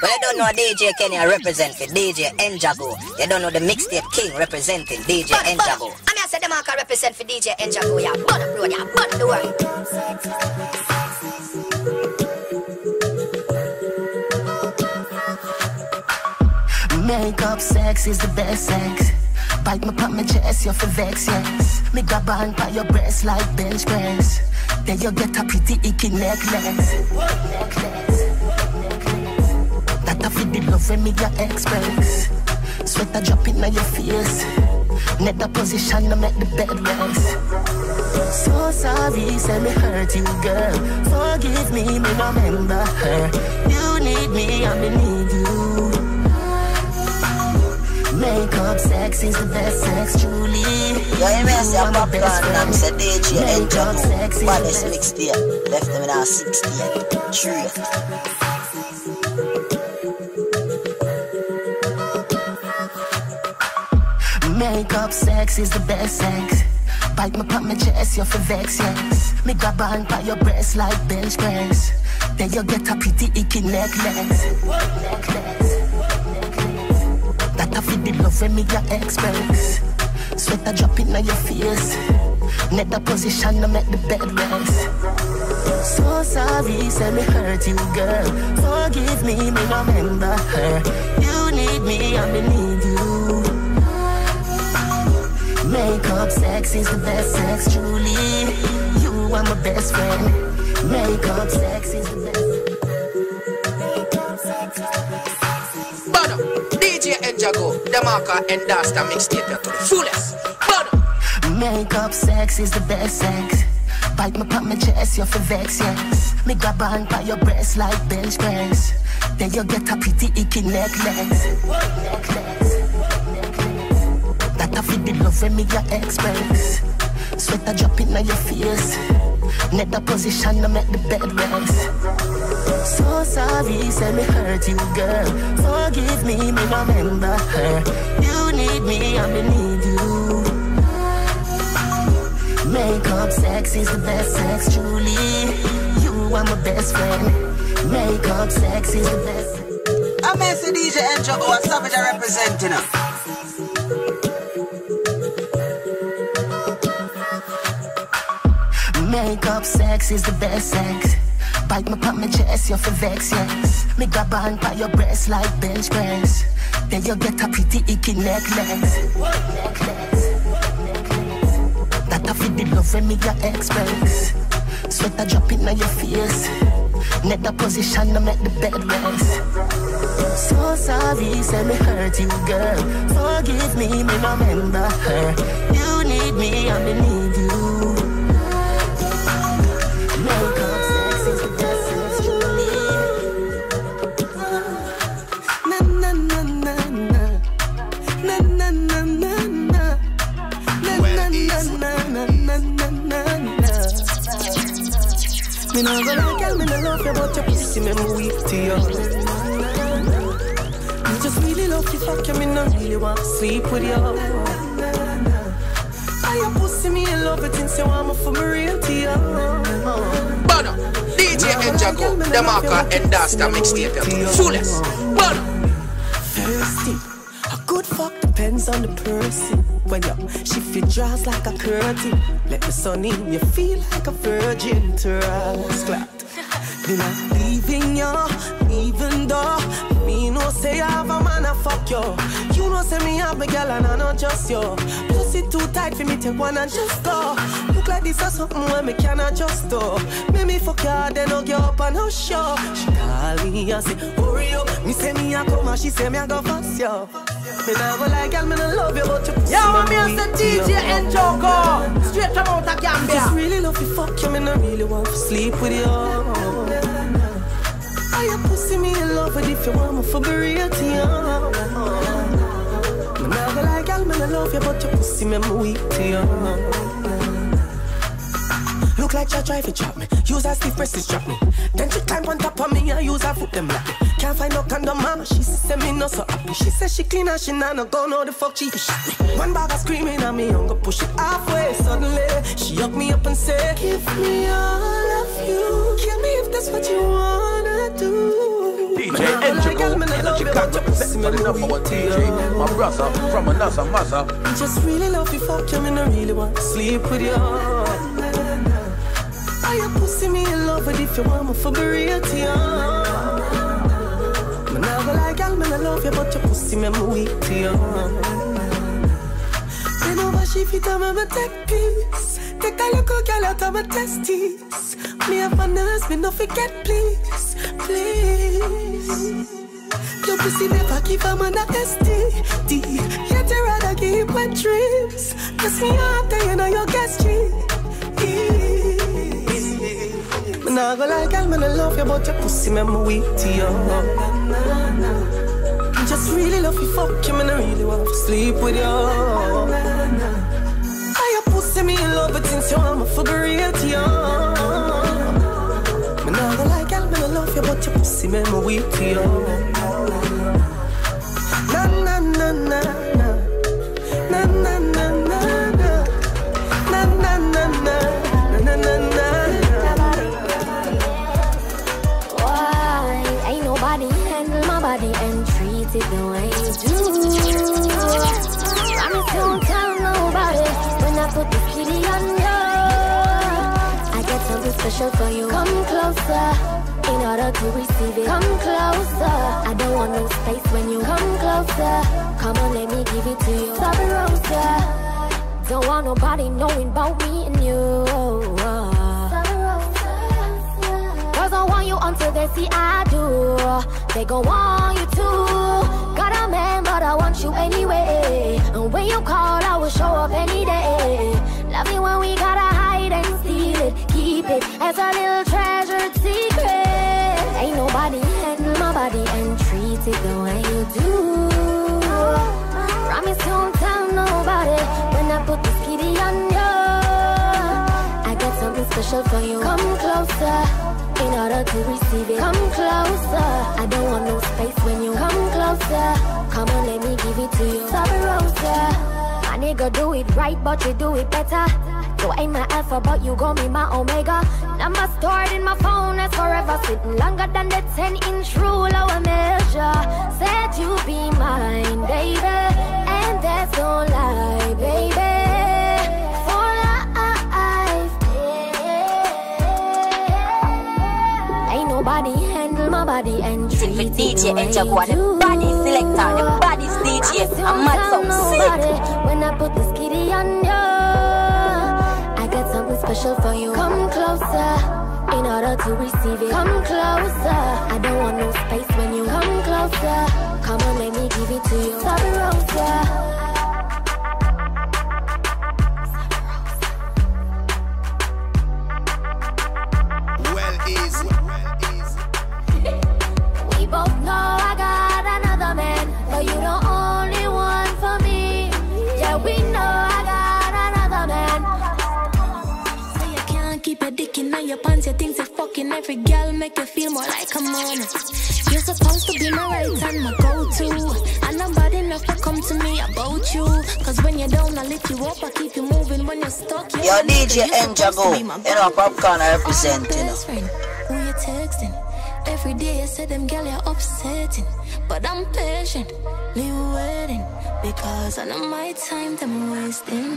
Well, you don't know DJ Kenny I represent for DJ Njogu. You don't know the mixtape king representing DJ but, Njogu. I mean, I said the mark I represent for DJ Njogu. Yeah, but road, yeah, but the worry. Makeup sex is the best sex. Bite me pop my chest, you're for vex, yes. Me grab on by your breast like bench press. Then you get a pretty icky necklace. Necklace. I feel the love when me your express. Sweat a drop in your face. Net the position to make the bed rest. So sorry, say me hurt you, girl. Forgive me, me no remember her. You need me, I me need you. Makeup sex is the best sex, truly. Yo, you may say I'm popcorn and I'm say DJ Njogu. Baddest mixtape. Left them in our 68. True. Makeup sex is the best sex. Bite me pop my chest, you're for vex, yes. Me grab on by your breast like bench press. Then you get a pretty icky necklace. necklace. That I feel the love when me your express. Sweat a drop in your face. Net the position to make the bed rest. So sorry, say me hurt you, girl. Forgive me, me no remember her. You need me, I me need you. Makeup sex is the best sex, truly. You are my best friend. Makeup sex is the best. DJ Njogu, the marker and that mixtape to the fullest. Makeup sex is the best sex. Bite me pop my chest, you're for vex, yes. Me grab on by your breast like bench press. Then you get a pretty icky necklace. necklace. I feel the love when me your express. Sweat a drop in your face. Net the position to make the bed rest. So sorry, say me hurt you, girl. Forgive me, me no remember her. You need me, I me need you. Makeup sex is the best sex, truly. You are my best friend. Makeup sex is the best. I'm Mr. DJ Njogu, a savage I representing her. Makeup sex is the best sex. Bite me pop my chest, you're for vex, yes. Me grab on by your breast like bench press. Then you get a pretty icky necklace. necklace. That I feel the love when me your express. Sweat a drop in your face. Net the position to make the bed rest. So sorry, say me hurt you, girl. Forgive me, me remember her. You need me, I me need you. Me no go like girl, me no love you, but your pussy me me weak to you. Me just really love you, fuck you, me no really want to sleep with you. I your pussy me in love it since you want me for me real to you. Bono, DJ Njogu, the marker and dust that mixtape fullest. Bono. thirsty. A good fuck depends on the person. When you shift your jaws like a curtain, let the sun in, you feel like a virgin to us. Clapped. Then I'm leaving you, even though me no say I have a man I fuck you. You know say me have a girl and I not just you. Pussy too tight for me take one and just go. Look like this or something where me cannot just do. Make me fuck you, then I'll get up and I'll show. She call me and say, hurry up. Me say me I come and she say me a go fast you. Me go like girl, me no love you, but you pussy Yo, me me a say DJ you. Njogu, straight from out of Just really love you, fuck you, me no really want to sleep with you. Are you pussy me in love with if you want me for be real to you? Me go like girl, me no love you, but your pussy me weak to you. Look like you try to trap me. Use her stiff to trap me. Then she climb on top of me and use her foot them like me. Can't find no condom, mama. She say me no so happy. She says she clean and she nah no go no the fuck she shit me. One bag of screaming at me, I'm gonna push it halfway. Suddenly she hook me up and say, Give me all of you. Kill me if that's what you wanna do. DJ Njogu, Got represent for the number one DJ. My brother from another mother. Just really love you, fuck you, me no really want to sleep with you. Are you pussy me in love with if you want me for real to you? Me nah go like girl, me no love you, but your pussy me me weak to you. Bend over, she fit on me, me take peace. Take a look, oh, girl, out of my testes. Me have a nurse, me no forget, please, please. Your pussy never give a man a STD. Yet you rather give wet dreams. Kiss me there you know your guest Me nah go like girl, me no love you, but your pussy me me weak to you. Just really love you, fuck you, me no really want to sleep with you. Are you pussy me in love, but since you me for real to you. Me nah go like girl, me no love you, but your pussy me me weak to you. Na na na na special for you. Come closer. In order to receive it, come closer. I don't want no space when you come closer. Come on, let me give it to you. Sorry, Rosa. Don't want nobody knowing about me and you. Girls don't want you until they see I do. They gon' want you too. Got a man, but I want you anyway. And when you call, I will show up any day. Love you when we gotta hide and steal it. Keep it as a little treasured secret. Ain't nobody handle my body and treat it the way you do. Promise you won't tell nobody when I put this kitty on you. I got something special for you. Come closer. In order to receive it, come closer. I don't want no space when you come closer. Come on, let me give it to you. Sorry, Rosa. My nigga do it right, but you do it better. You ain't my alpha, but you gon' be my omega. Number stored in my phone, that's forever. Sitting longer than the 10 inch rule of measure. Said you be mine, baby. And that's no lie, baby. For life. Ain't nobody handle my body and treat it DJ and Jaguar, you the do. body selector, the body's DJ. I'm mad so sick. When I put this kitty on you, I got something special for you. Come closer. In order to receive it, come closer. I don't want no space when you come closer. Come on, let me give it to you. Sorry, Rosa. Your your pants. You think you're fucking every girl make you feel more like a man. You're supposed to be my right and my go-to. And nobody never come to me about you. Cause when you're down, I lift you up, I keep you moving. When you're stuck, you're Yo, DJ Njogu, you know, popcorn I represent, you know. friend, who you texting? Every day you say them girl you're upsetting, but I'm patient, leave waiting because I know my time them wasting.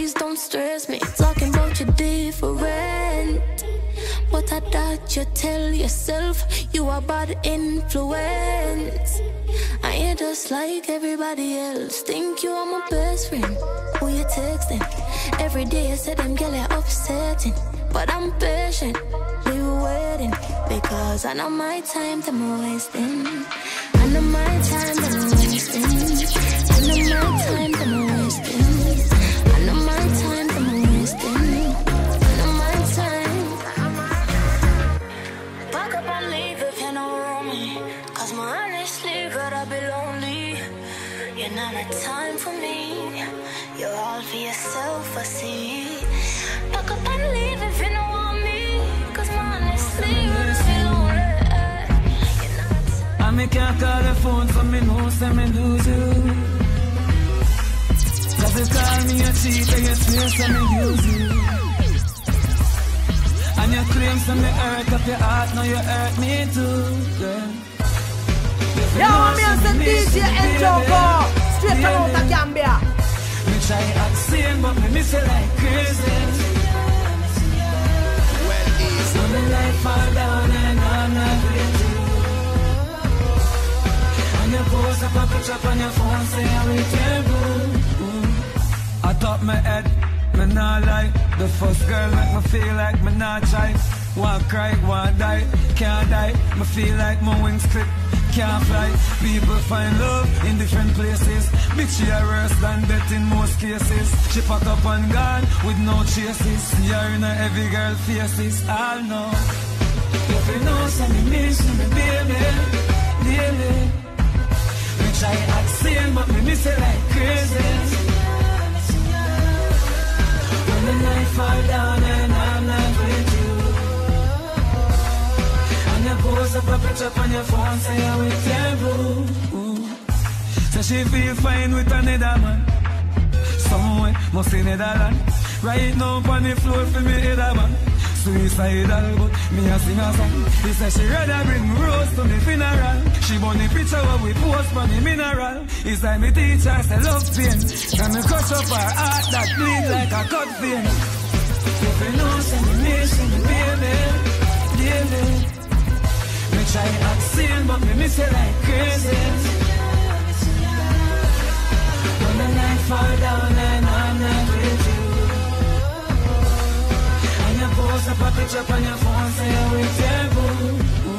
please don't stress me. Talking about you different. But I thought you tell yourself you are bad influence. I ain't just like everybody else. Think you are my best friend. Who you texting? Every day I say them girl you're upsetting. But I'm patient, leave waiting. Because I know my time them wasting. I know my time them wasting. I know my time sofa seat. Pack up and leave if you don't want me. Cause honestly, you're lonely. And me can't call the phone so me know say me lose you Cause you call me a cheat and you swear say me use you And you claim say me hurt up your heart, now you hurt me too, girl Yo, I'm here to DJ Njogu Straight from out of Gambia Try act same but me miss you like crazy. Well, easy. So me life fall down and I'm not with you And you post up a picture on your phone say I'm with you I top my head, me not like The first girl make me feel like me not try. Want cry, want die, can't die. Me feel like my wings clip, can't fly. People find love in different places. Bitch, she worse than death in most cases. She pack up and gone with no chases. You're in a every girl faces, I know. If you know, say me miss me baby, baby. Me try same, but me miss it like crazy. When the night fall down and I'm phone say I'm with you boo So she feel fine with another man. Somewhere, must in Netherland Right now on the floor for me head man. Suicidal, but me a sing a song. He say she rather bring rose to me funeral. She burn the picture where we post for the mineral. It's like me teacher say love pain. And me crush up her heart that bleed like a cut vein. If you know say me you, me baby, baby try act sane, but me miss you. like crazy When the night fall down and I'm not with you And you post a picture on your phone say with your boo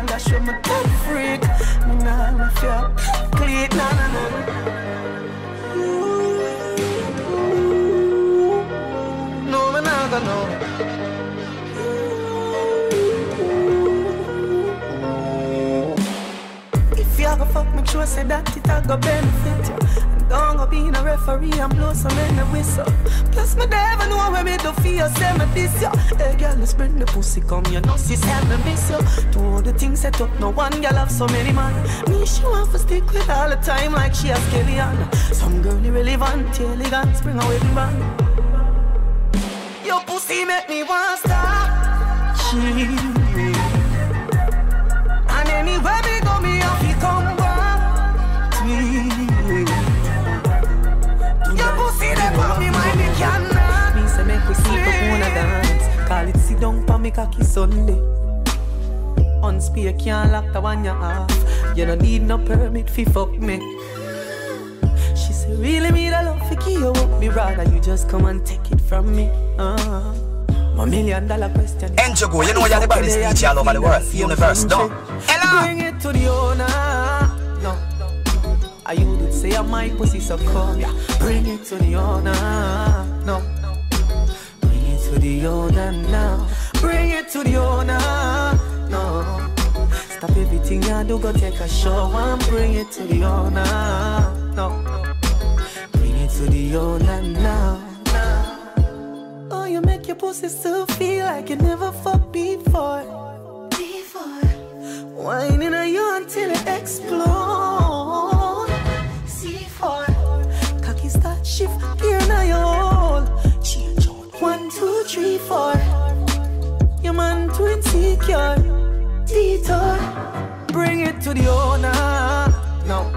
out That show me top freak. Me nah me feel clean nah nah nah. No me nah go no If you go fuck, make sure say that it a go benefit you. Being a referee and blow in the whistle. Plus, me never know when me do you, say me this you. Hey girl, let's bring the pussy come, you know, see, say me miss. To all the things set up, no one girl have so many man. Me, she want to stick with all the time like she has Kellyanne. Some girl irrelevant, elegant, bring a wedding band. pussy make me want stop. Cheat. Call it sit down for me cocky Sunday. On spear can't lock the one you off. You don't need no permit fi fuck me. She said really me the love fi give you up. Me rather you just come and take it from me. Uh. My million dollar question. Njogu, you know you're the baddest DJ all over the world. Universe, don't. Hello. Bring it to the owner. No. I you did say I might pussy so come. Yeah. Bring it to the owner. No. Bring it to the owner now. Bring it to the owner. No. Stop everything you do, go take a show and bring it to the owner. No. Bring it to the owner now. Oh, you make your pussy still feel like you never fucked before. Before. Whining on you until it explode. C4. Cocky start shift gear now you hold. Change out. One, two, three, four. Your man too insecure. Detour. Bring it to the owner. No.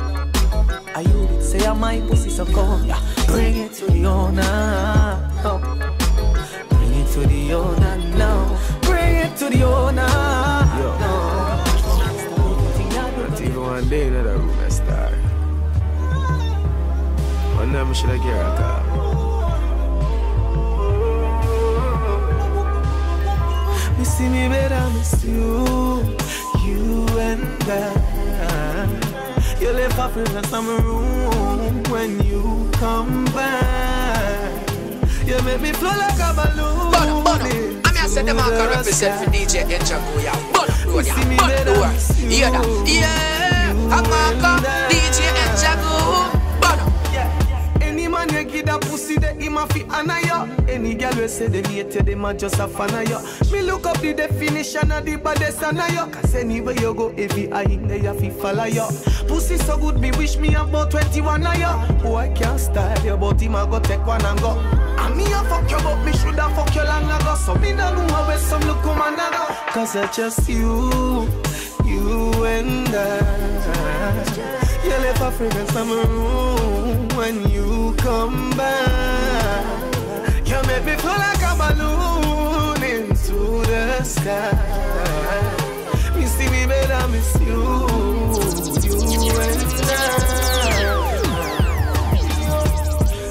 I you did say I'm my pussy so cold? Yeah. Bring it to the owner. No. Bring it to the owner now. Bring it to the owner. No. Not even one day in that room, I star. One I should have get see me better, miss you. You and I. You left off in the summer room when you come back. You make me flow like a balloon. Bono, bono. I'm here say the marker into the represent for. DJ yeah. Bono, road, See me yeah. Bono, better, door. miss. Hear that? Yeah. I'm marker, DJ Njogu. You give that pussy, they him a fi honor. Any girl we say them hate you, them a just a fan of ya. Me look up the definition of the baddest on ya. Cause anywhere you go, every eye in there fi follow ya. Pussy so good, me wish me about 21 of ya. Boy can't style you, but him a go take one and go. And me a fuck you, but me shoulda fuck you long ago. So me no know where some look come go. Cause I just you, you and I. You left a fragrance in my room when you come back. You make me feel like a balloon into the sky. Me see me better, miss you, you and I.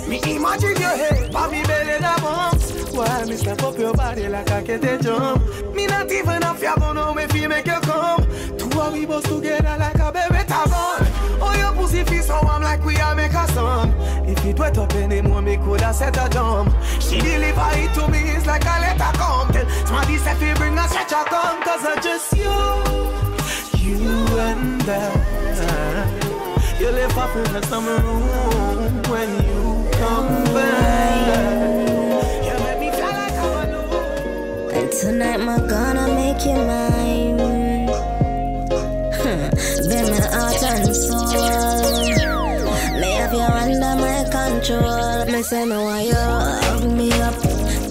Me imagine your head, but me belly the bumps. Why me step up your body like I get a jump? Me not even a but know if you make you come. Two of we bust together like a baby tabon. Your feel so warm like we are make a son. If it wet up anymore, me coulda set a jump. She deliver it to me, it's like a letter come. Tell Smarty if you bring a stretcher come, cause I just you, you and I. You live off in the summer room when you come back. You make. And tonight my gonna make you mine. Soul. Me have you under my control. Me say me want you hug me up,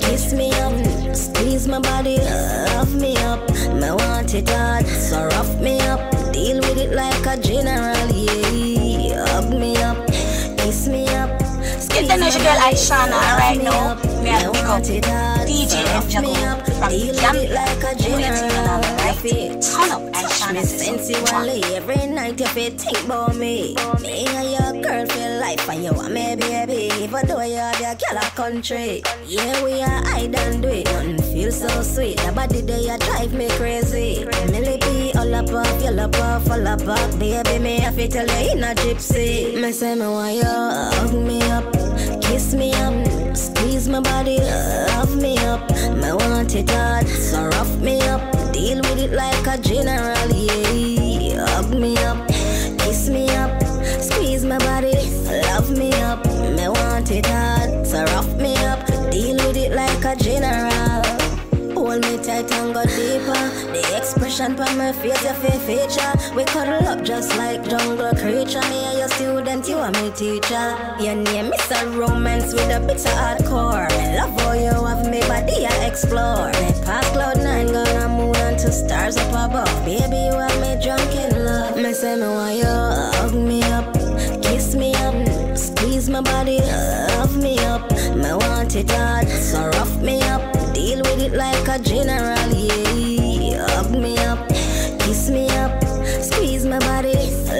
kiss me up, squeeze my body, love me up. Me want it hard, so rough me up, deal with it like a general. Yeah, hug me up, kiss me up. It's the Nation Girl Aishana, right now, me have pick up DJ Jago from the camp. Waiting the right. Turn up sensually every night you feel think about me. Me and your girl feel life and you want me baby. Even though you have your girl a country. Yeah, we are hide and do it. Nothing feel so sweet. The body there you drive me crazy. Millie be all up you up off, all up. Baby, me have to tell you in a gypsy. Me say me want you hug me up, kiss me up, squeeze my body, love me up. Me want it hard, so rough me up. Deal with it like a general, yeah. Hug me up, kiss me up, squeeze my body, love me up. Me want it hard, Expression on my face, your face feature. We cuddle up just like jungle creature. Me and your student, you are my teacher. Your name is a romance with a bit of hardcore. Love how you have me body, I explore. Pass cloud nine, gonna moon and to stars up above. Baby, you have me drunk in love. Me say me want you hug me up, kiss me up, squeeze my body, love me up. Me want it hard, so rough me up, deal with it like a general. Yeah, hug me my body,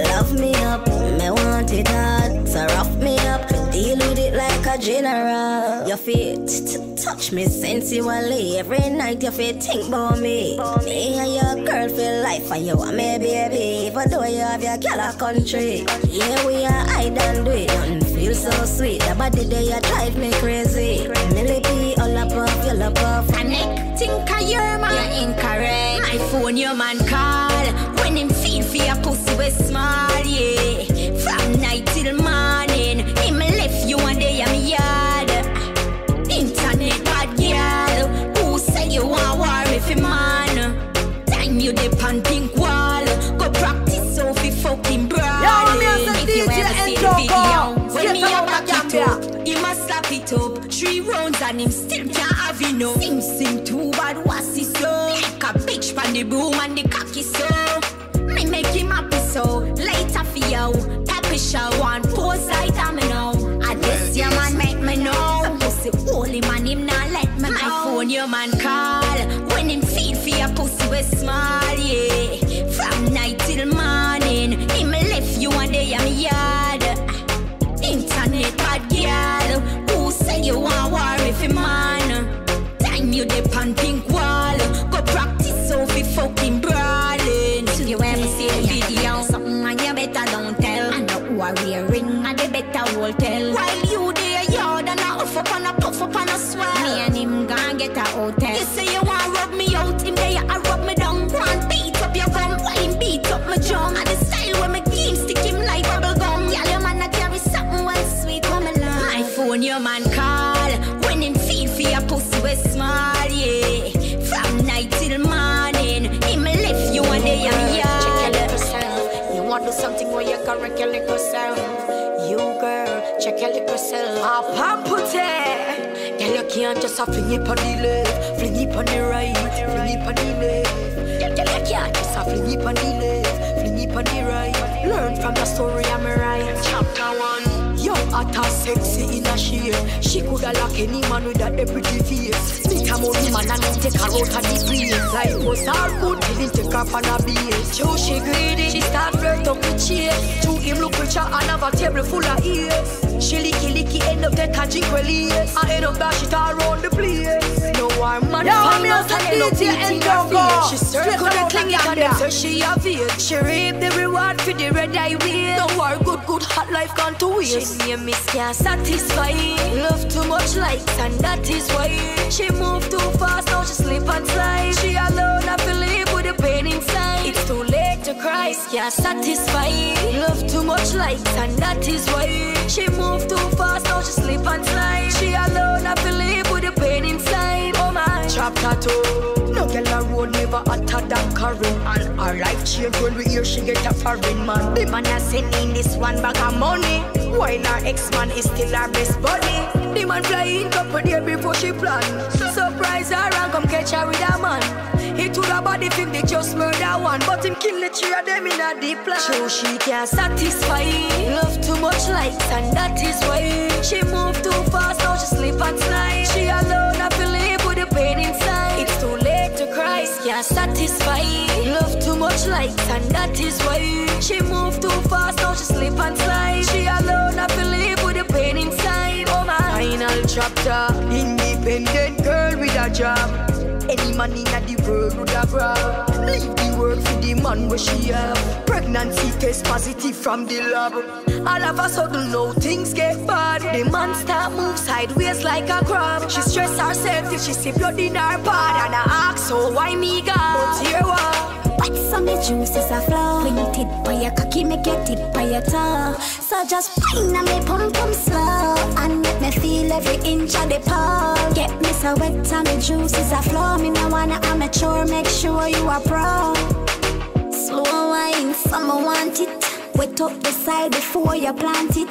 love me up. Me want it hard, so rough me up, deal with it like a general. Your feet touch me sensually every night. Your feet think about me. Me and your girl feel life for you and me baby. Even though you have your gal country, yeah we are hide and do it. Feel so sweet. About the body there you drive me crazy. Millipede all off, you off. Panic, think of your man. You're incorrect. My phone, your man call. When him feel your pussy was small, yeah. From night till morning, him left you one day I'm yard. Internet bad girl, who say you want war with him man? Time you dip on pink wall, go practice so fi fucking me and the If you DJ ever see the Enjoy video, when me a back it up, he must slap it up. Three rounds and him still can't have enough. Sing sing too bad, what's he so? Like a bitch pan the broom and the cocky so. Him happy so. Later for you, happy show one pose like know. I guess your man make me know. Pussy holy man, him not let me My phone your man call. Ah, pump. Girl, you can't just a fling it on the left, fling it on the right, fling it on the left. Girl, you can't just a fling it on the left, fling it on the right. Learn from the story I'm right. Chapter one. Young hot and sexy in a shade She coulda lock any man with that pretty face Meet a money man and him take her out of the place Life was all good till him take her on a base Too she greedy, she start flirt up with chase To him look richer and have a table full of ears She licky licky end up take a drink release I end up dash it all around the place. No war man Yo, me and and end up DJ beating her Enjoy face She circle the out cling it and then so she have it. She reap the reward for the red eye wheel. No war good good hot life gone to waste. She name Miss can't satisfy. Love too much likes and that is why. She move too fast now she slip and slide. She alone have to live with the pain inside. It's too late to cry, can't satisfy Love too much likes and that is why. She move too fast now she slip and slide. She alone I live with the pain inside. Oh my. Chapter 2 No girl a road never hotter than Karen. And her life change when we hear she get a foreign man. The man a send in this one bag of money. Why her ex-man is still our best buddy The man fly in couple days before she plan Surprise her and come catch her with a man. He told her body think they just murder one But him kill the three of them in a deep plan. So she can't satisfy. Love too much likes and that is why. She move too fast now she slip and slide She alone have to live with the pain inside. It's too late to cry, can't satisfy. Love too much likes and that is why. She move too fast now she slip and slide She alone have to live with the pain Final chapter Independent girl with a job. Any man in the world would have grab Leave the work for the man where she have. Pregnancy test positive from the lab. All of a sudden now things get bad. The man start move sideways like a crab. She stress herself if she see blood in her pad. And I ask so why me God But here what Wet some the juices a flow. You tip by your cocky, make your tip by your toe. So just and me pump pump slow. And make me feel every inch of the pole Get me so wet and the juices a flow. Me no wanna amateur, make sure you are pro. Slow wine, summer want it. Wet up the side before you plant it.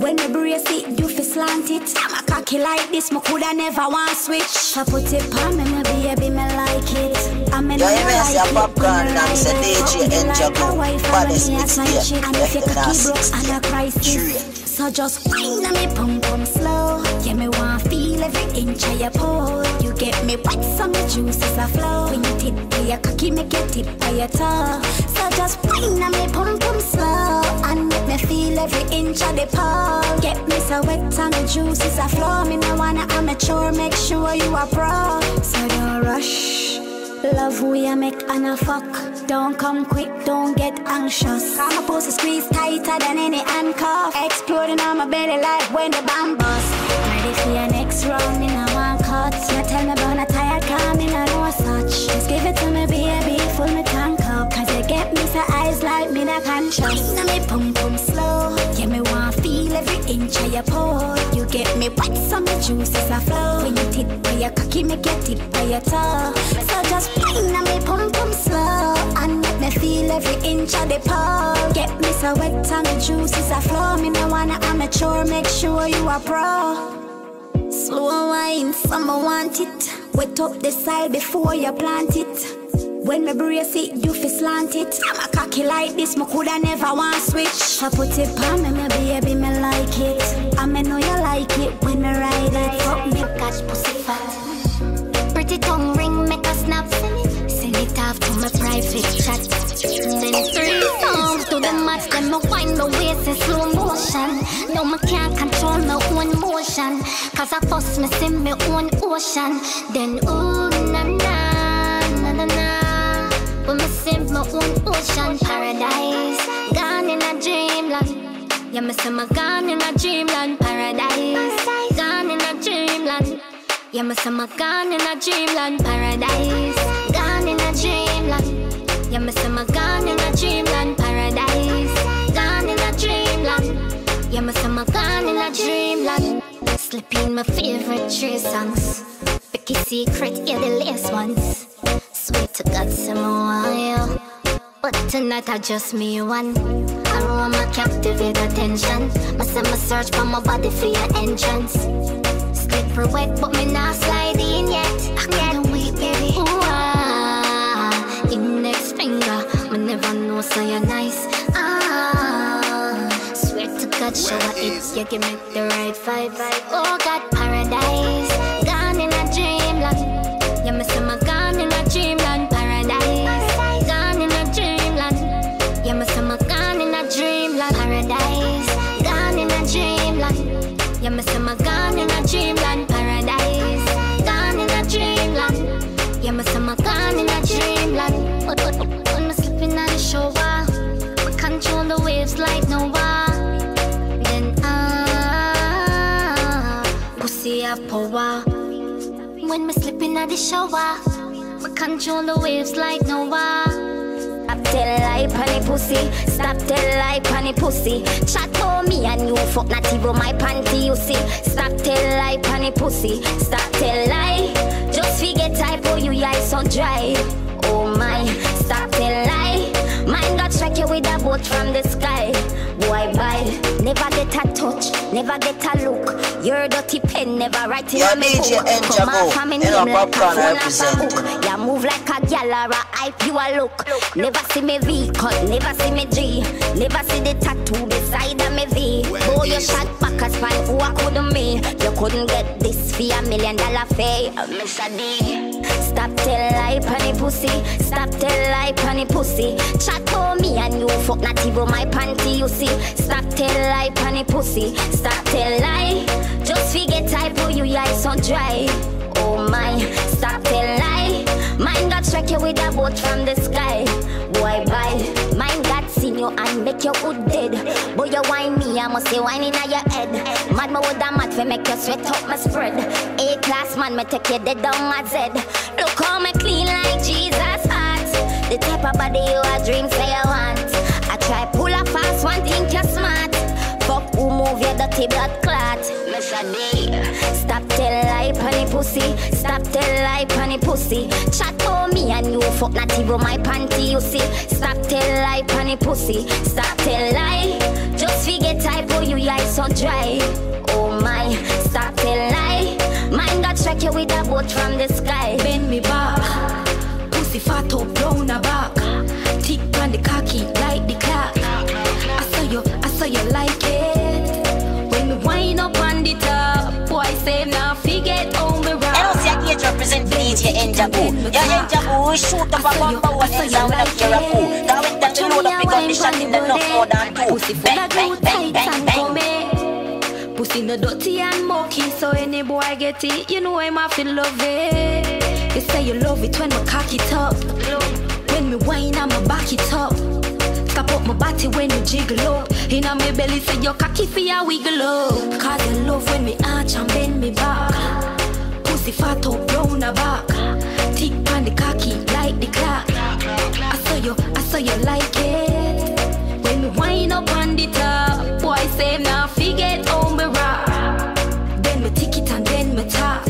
When me brace it, you fi slant it. I'm a cocky like this, me coulda never want switch. I put it on me, me baby, me like it. I mean, Yo, me you may say like popcorn, and say. DJ Fuck me a wife, baddest and me a mix here. Left if you them in cocky a broke 60. and a crisis. So just wind on me pum pum slow. Yeah, me want feel every inch of your pole. You get me wet, so my juices are flow. When you tip by your cocky, make your tip by your toe. So just wind on me pum pum slow and make me feel every inch of the pole. Get me so wet, and the juices are flow. Me no wanna amateur, make sure you are pro. So don't rush. Love who you make and a fuck. Don't come quick, don't get anxious. I'm a pussy squeeze tighter than any handcuff. Exploding on my belly like when the bomb bust. Ready for your next round in a one cut. Now tell me about a tired calm in a such. Just give it to me, baby, full me tank up. Cause you get me so eyes like me not conscious. Now me pum pum of your pole. You get me wet, so my juices are flow. When you tip by your cocky, make your tip by your toe. So just wind on me pum pum slow and make me feel every inch of the pole. Get me so wet, the juices are flow. Me no wanna amateur, make sure you are pro. Slow wine, summer want it. Wet up the side before you plant it. When me brace it, you fi slant it. I'm a cocky like this, me coulda never want switch. I put it on me, me baby, me like it. I me know you like it when me ride it. Fuck me, catch pussy fat. Pretty tongue ring, make a snap. Send it off to my private chat. Then three songs to the match. Then me wind my waist in slow motion. No, me can't control my own motion. Cause I force me see me own ocean. Then ooh na na ocean paradise. Gone in a dreamland. Yeah, me see my gone in a dreamland paradise. Gone in a dreamland. Yeah, me say my gone in a dreamland paradise. Gone in a dreamland. Yeah, me say my gone in a dreamland paradise. Gone in a dreamland. Yeah, me say my gone in a dreamland. Slip my favorite three songs. Vicky Secret, yeah, the last ones. Sweet to God, some more. But tonight I just me one. I want Aroma captivate attention. My say my search for my body for your entrance. Slippery wet, but me not slide in yet. I can't wait, baby. Ooh, ah, index finger, me never know so you're nice. Ah, swear to God, show what it, you give me the right vibes. Oh God, Me the shower, we control the waves like Noah. Stop tell lie panny pussy. Stop tell lie panny pussy. Chat for me and you fuck not even my panty you see. Stop tell lie panny pussy. Stop tell lie. Just forget typo you eye so dry. Oh my. Stop tell lie. Mine got strike you with a boat from the sky. Boy bye. Never get a touch. Never get a look. Your dirty pen never write in Yo, a me DJ book. Come on, from me name like a phone of a book. You move like a gal or a hype, you a look. Never see me V cut, uh, never see me G. Never see the tattoo beside of me V. Boy, you shot back a span, who I couldn't me. You couldn't get this for a million dollar fee. Uh, Mr. D. Stop tell lie, panny pussy. Stop tell lie, panny pussy. Chat for me and you fuck not even my panty, you see. Stop tell lie, panny pussy. Stop tell lie. Just forget typo, you eye so dry. Oh my, stop tell lie. Mine got strike you with a boat from the sky. Boy, bye. Mine got seen you and make you good dead. Boy, you whine me, I must say whine in your head. Mad me with a mat fi make you sweat up my spread. A class man, me take you dead down a Z. Look how me clean like Jesus heart. The type of body you a dream say you want. I try pull a fast one, move your dirty blood clot. Stop tell lie, panny pussy. Stop tell lie, panny pussy. Chat for me and you fuck not even my panty, you see. Stop tell lie, panny pussy. Stop tell lie. Just forget type for you, yeah, so dry. Oh my, stop tell lie. Mind got strike you with a boat from the sky. Bend me back. Pussy fat up, brown a back. Tick on the cocky, also, I get represent DJ Njogu. Yeah, Njogu, shoot up a one power and like you're a fool. Now when them you know the big on the shot in the enough more than two. Bang, bang, bang, bang, bang. Pussy no dirty and mucky, so any boy get it, you know I'm in love it. You say you love it when I cock it up. When me whine, I'ma back it up. Stop up my body when you jiggle up. In my belly, say your cocky for ya wiggle up. Cause you love when me arch and bend me back. Round the back. Tick on the cocky, like the clock. I saw you, I saw you like it. When we wind up on the top, boy say now forget how me rock. Then me tick it and then me tap.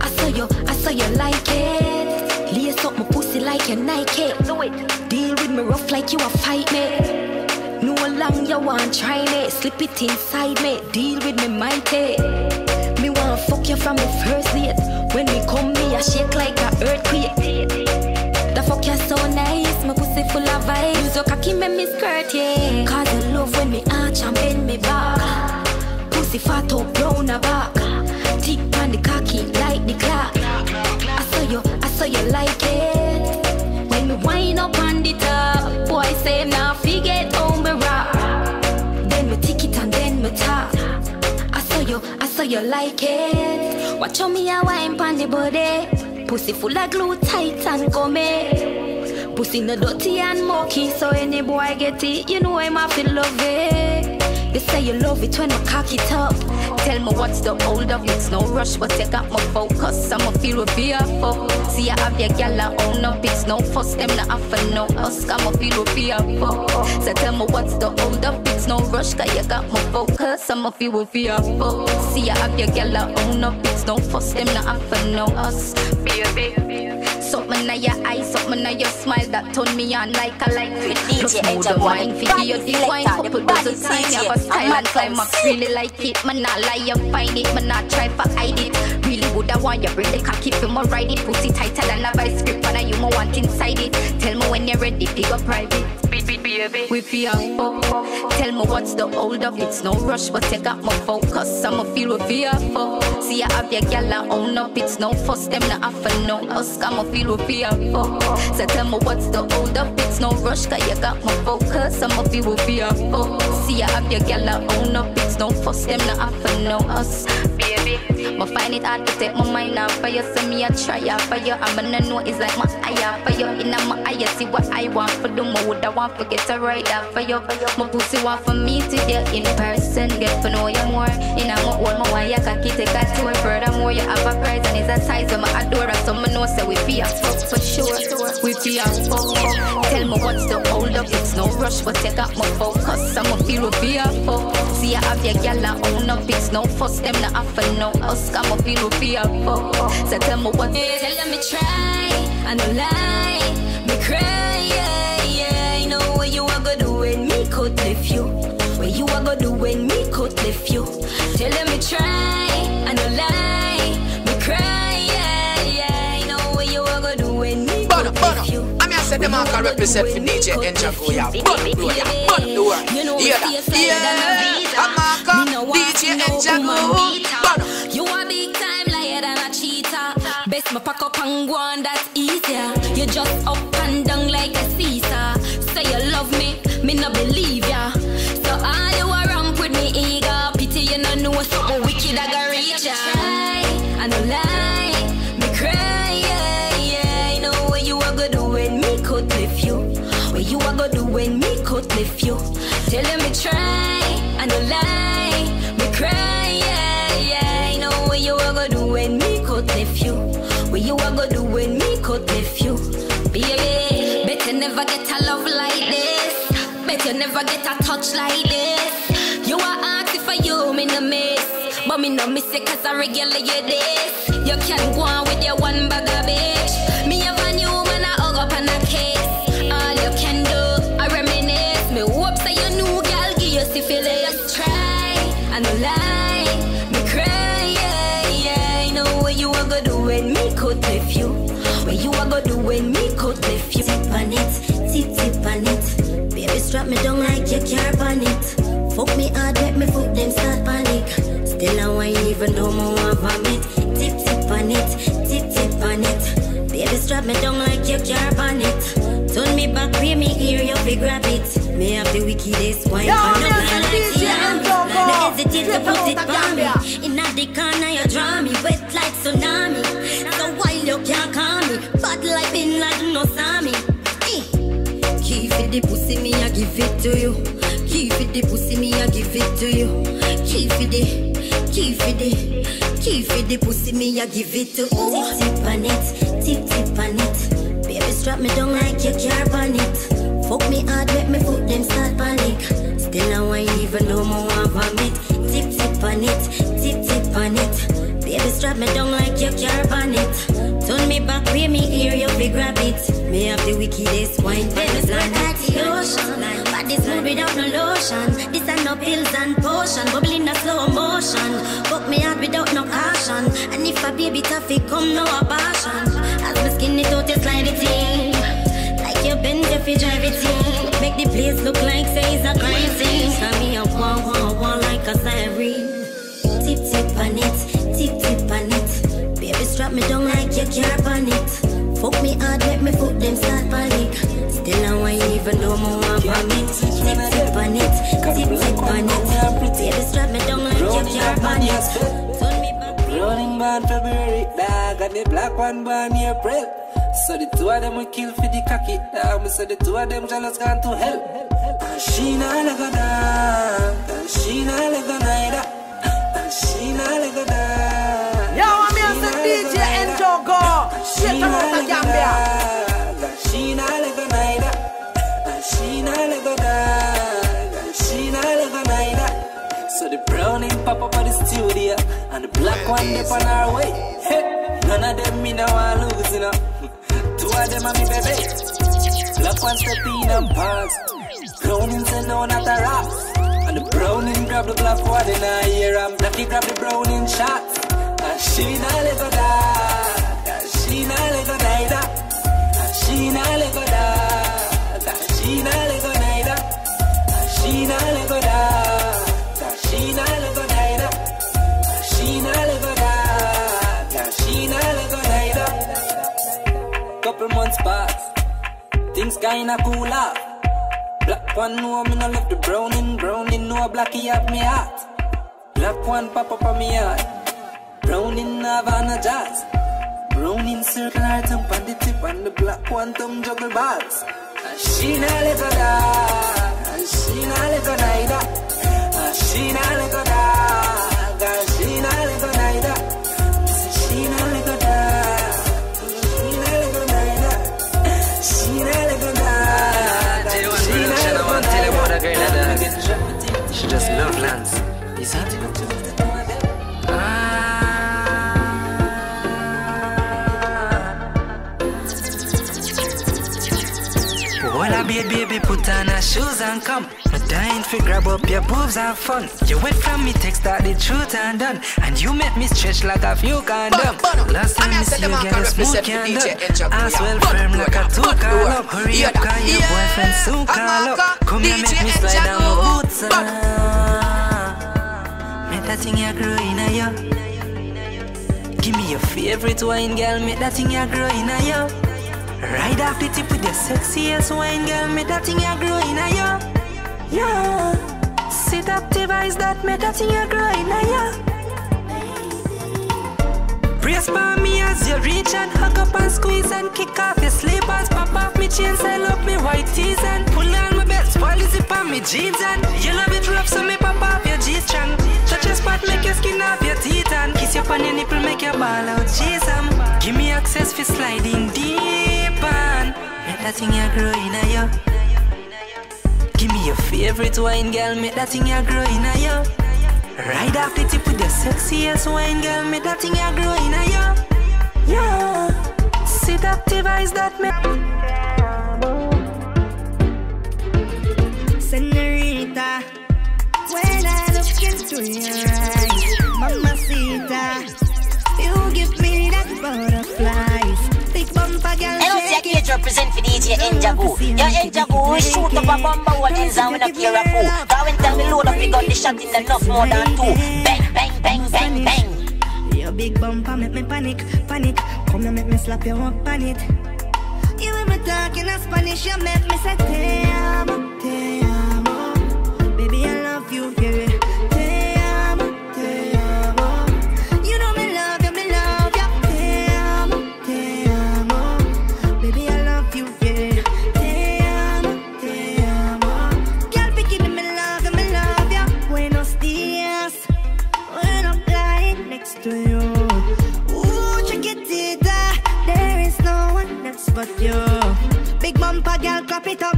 I saw you, I saw you like it. Lace up my pussy like a Nike. Do it. Deal with me rough like you a fight me. No long you want try me. Slip it inside me. Deal with me mighty. Fuck you from the first date. When me come, me I shake like a earthquake. The fuck you so nice, my pussy full of vibes. Your cocky make me skirt, yeah. Cause you love when me arch and bend me back. Pussy fat up, brown a back. Tick on the cocky like the clock. I saw you, I saw you like it. When me wind up on the top, boy say now forget you, I like it. Watch how me a wine pon the body. Pussy full of glue, tight and gummy. Pussy no dirty and mucky, so any boy get it, you know I'm off in love it. You say you love it when I cock it up. Tell me what's the hold of It's no rush, but you got my focus. I'ma feel fearful. See, I have your gal, I own up. It's no fuss, them not offer no us. I'ma feel fearful. So tell me what's the hold of It's no rush, cause you got my focus. I'ma feel fearful. See, I have your gal, I own up. It's no fuss, them not offer no us. Baby. Something in your eyes, something in your smile that turn me on like a light. DJ Look more the Enjaboy. wine, your divine. Couple dozen you have a DJ. style and climax. Really like it, man, not lie, you find it, man, not try for hide it. Really would I want you the cocky for my ride it. Pussy tighter than a vice grip, and you more want inside it. Tell me when you're ready, pick up private. We feel fuck. Tell me what's the hold of It's no rush, but you got my focus. I'ma feel with fearful. See, I have your gal, I own up. It's no fuss, them not offer no us. I'ma feel with fearful. So tell me what's the hold up It's no rush, cause you got my focus. I'ma feel with fearful. See, I have your gal, I own up. It's no fuss, them not offer no us. Baby, I find it hard to take my mind off for you. Send me, a try out for you. I'm gonna know it's like my eye for you. In my eye, see what I want for the My would I want to a right out for you. My pussy want for me to get in person. Get to know you more. In my old, my wire, keep take a tour. Furthermore, you have a prize and it's a size of my adore. So me know, say we feel fuck for sure. We feel fuck. Tell me what's the hold up. It's no rush, but you got my focus. I'ma feel with fearful. See, I have your gal, I own up. It's no fuss, them not offer no us. I'ma feel with fearful. So tell me what. Tell them me try, I no lie, me cry, yeah, yeah. You know what you are gonna do when me could lift you. What you are gonna do when me could lift you. Tell me try, I no lie, them all can represent for DJ. Bono, bro, yeah. Bono, the word. You know Hear that? stay flying than a Yeah. I'm Marco, Me no want DJ woman Njogu. You a big time liar than a cheater. Best me pack up and go on, that's easier. You just up and down like a Caesar. Say you love me, me no believe you. Tell them me try, I no lie, me cry, yeah, yeah. You know what you a go do when me could lift you. What you a go do when me could lift you. Baby, better never get a love like this. Better never get a touch like this. You are ask for you, me no miss. But me no miss it cause I regular you this. You can go on with your one bag of bitch. Cut nephew. What you a go do when me cut nephew? Tip on it, tip tip on it. Baby, strap me down like you care on it. Fuck me hard, make me foot them start panic. Still I wine even though me want vomit. Tip tip on it, tip tip on it. Baby, strap me down like you care on it. Turn me back, pay me ear, you fi grab it. Me have the wickedest wine Yo, on me the have man like DJ and Tiana. Jumbo. No hesitate to put it on me. Gambia. In the corner you draw me, wet like tsunami. For the pussy, me I give it to you. Key for the pussy, me I give it to you. Key for the, key for the, key for the pussy, me I give it to you. Tip tip on it, tip tip on it. Baby strap me down like you care on it. Fuck me hard, make me foot them start panic. Still I wine even though me want vomit. Tip tip on it, tip tip on it. Baby strap me down like you care on it. Turn me back, pay me ear, you fi grab it. Me have the wickedest wine, baby like like the ocean. But this mood without no lotion. This are no pills and potion, bubbling in a slow motion. Fuck me hard without no caution. And if a baby taffy come, no abortion. As my skin it out, you slide it in. Like you bend if you drive it in. Make the place look like say it's a crime scene. Tell me a one, one, one like a siren. Tip tip on it, tip tip on it. Strap me down like you care on it. Fuck me hard, make me foot them start panic. Still I wine even though me want vomit. Tip tip on it, tip tip on it. Baby strap me down like you care on it. Turn me back. Running man February, dog, and the black one born April. So the two of them will kill for the cocky, dog. So the two of them jealous gone to hell. And she not like a dog, and she not like a neither, and she not like a dog. A neither, and she not like a dog, and she not like a neither. So the browning pop up at the studio And the black one dip on our way. Hey, None of them me now want lose you know. Two of them are me baby. Black one step in and pass. Browning say no not a rap And the browning grab the black one in her ear And blacky grab the browning shot And she not let kinda cool off. Black one know me no left the browning, browning know blacky have me heart. Black one pop up on me heart. Browning Havana jazz. Browning circle her tongue on the tip and the black quantum juggle. And she not let she not neither. She not let girl. She not baby, baby, put on her shoes and come. I'm dying to grab up your boobs and fun. You went from me, text that the truth and done. And you make me stretch like a few condom. Last time you see you get a smooth candle. As well firm like a two call up. Hurry up, call your boyfriend soon call up. Come here, make me slide down my boots. Make that thing you grow in a you. Give me your favorite wine, girl. Make that thing you grow in a you. Ride off the tip with your sexiest wine, girl. Make that thing you grow in a you. Yeah. Sit up device that make that thing you grow in a you. Brace for me as you reach and hug up and squeeze and kick off your slippers. Pop off me chain, I love me white tees and pull on my belt, the zip on me jeans and you love it rough, so me pop off your G strong. Touch your spot, make your skin off your teeth and kiss your on your nipple, make your ball out. Jeez, give me access for sliding deep that thing you grow in a you. Give me your favorite wine, girl, make that thing you grow in a you. Ride off the tip with your sexiest wine, girl. Make that thing you grow in a you. Yeah. Sit up device that me. Senorita, when I look into your eyes, represent for DJ Njogu. Your Njogu shoot up a bomber hole ends and we not care a fool. Cause when time we load up, we got the shot in enough more than two. Bang, bang, bang, bang, bang. Your big bumper make me panic, panic. Come and make me slap you up on it. You when me talk in Spanish, you make me say te amo, te amo. Baby, I love you, yeah. Girl, clap it up.